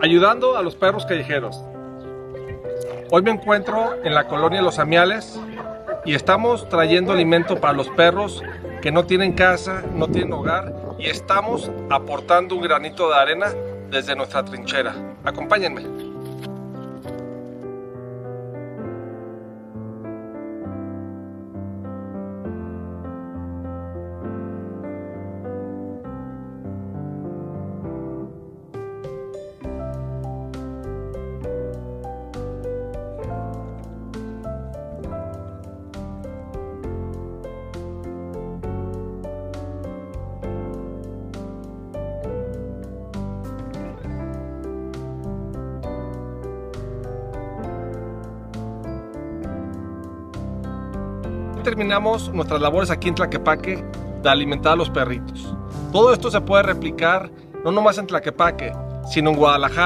ayudando a los perros callejeros. Hoy me encuentro en la colonia Los Amiales y estamos trayendo alimento para los perros que no tienen casa, no tienen hogar y estamos aportando un granito de arena desde nuestra trinchera. Acompáñenme. Terminamos nuestras labores aquí en Tlaquepaque de alimentar a los perritos. Todo esto se puede replicar no nomás en Tlaquepaque, sino en Guadalajara.